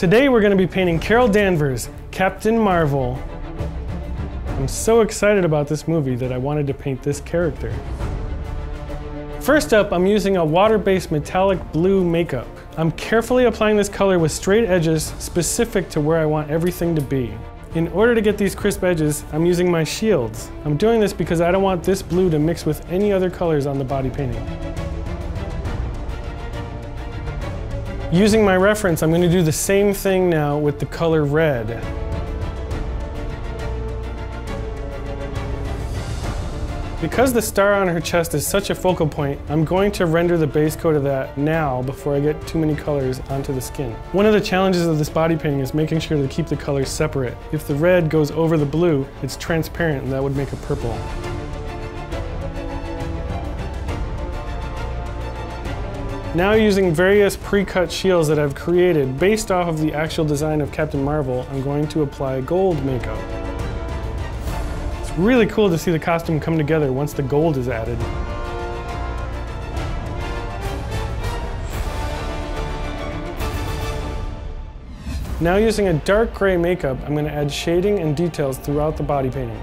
Today we're going to be painting Carol Danvers, Captain Marvel. I'm so excited about this movie that I wanted to paint this character. First up, I'm using a water-based metallic blue makeup. I'm carefully applying this color with straight edges specific to where I want everything to be. In order to get these crisp edges, I'm using my shields. I'm doing this because I don't want this blue to mix with any other colors on the body painting. Using my reference, I'm going to do the same thing now with the color red. Because the star on her chest is such a focal point, I'm going to render the base coat of that now before I get too many colors onto the skin. One of the challenges of this body painting is making sure to keep the colors separate. If the red goes over the blue, it's transparent and that would make a purple. Now using various pre-cut shields that I've created based off of the actual design of Captain Marvel, I'm going to apply gold makeup. It's really cool to see the costume come together once the gold is added. Now using a dark gray makeup, I'm going to add shading and details throughout the body painting.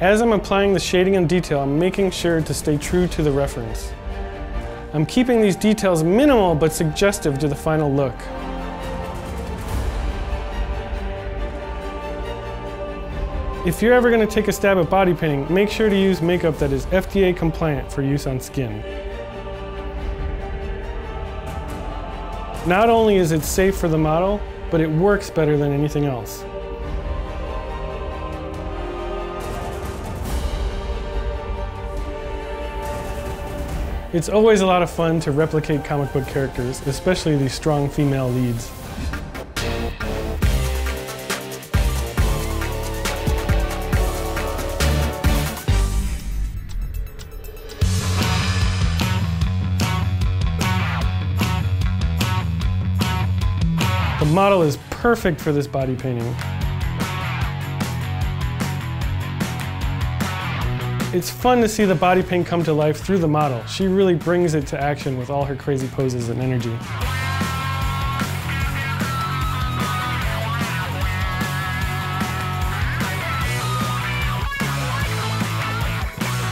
As I'm applying the shading and detail, I'm making sure to stay true to the reference. I'm keeping these details minimal but suggestive to the final look. If you're ever going to take a stab at body painting, make sure to use makeup that is FDA compliant for use on skin. Not only is it safe for the model, but it works better than anything else. It's always a lot of fun to replicate comic book characters, especially these strong female leads. The model is perfect for this body painting. It's fun to see the body paint come to life through the model. She really brings it to action with all her crazy poses and energy.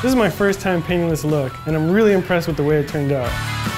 This is my first time painting this look, and I'm really impressed with the way it turned out.